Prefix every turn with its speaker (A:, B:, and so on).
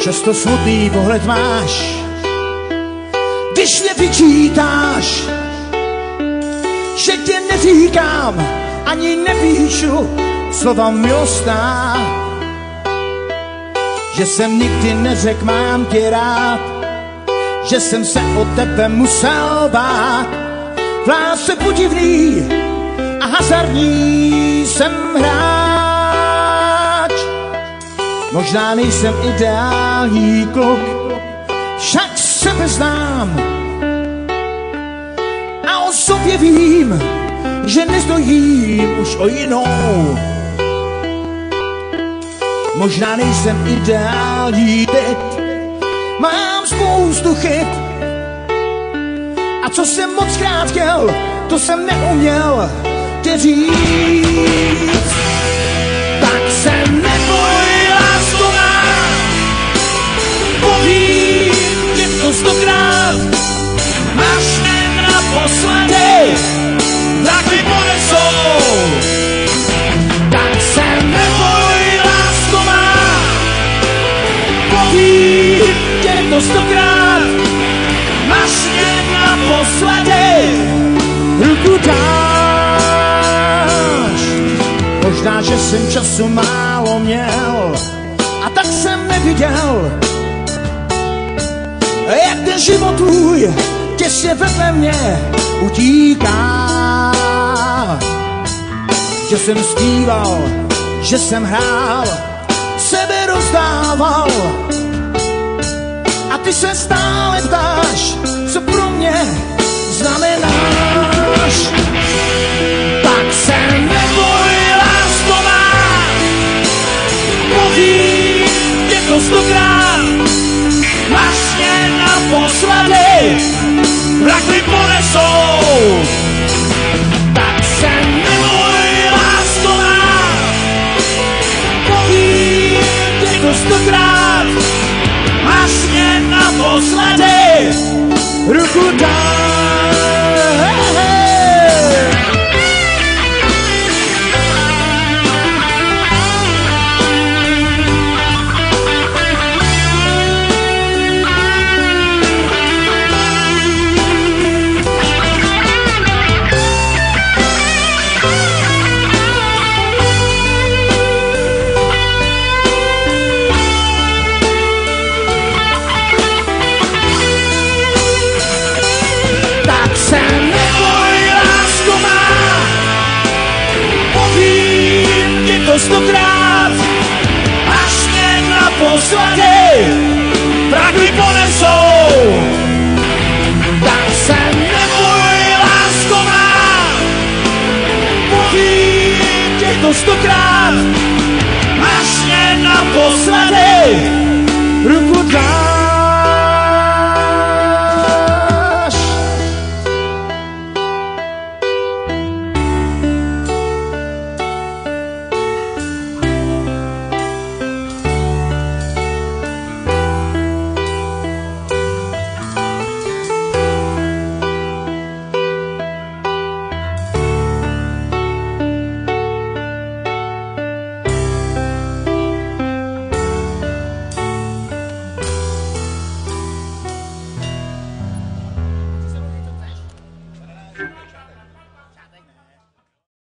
A: Často smutný pohled máš, když mě vyčítáš, že tě neříkám, ani nepíšu slova milostná, že jsem nikdy neřekl mám tě rád, že jsem se o tebe musel bát. V lásce podivný a hazardní jsem hráč. Možná nejsem ideální kluk, však sebe znám. A o sobě vím, že nestojím už o jinou. Možná nejsem ideální teď, mám spoustu chyb. A co jsem moc krát chtěl, to jsem neuměl tě říct. Povím tě to stokrát, máš mě naposledy, ruku dáš. Možná, že jsem času málo měl a tak jsem neviděl, jak ten život tvůj těsně vedle mě utíká. Že jsem zpíval, že jsem hrál, sebe rozdával. A ty se stále ptáš, co pro mě znamenáš. Tak se neboj, lásko má, povím tě to stokrát, máš mě naposledy, ruku dám.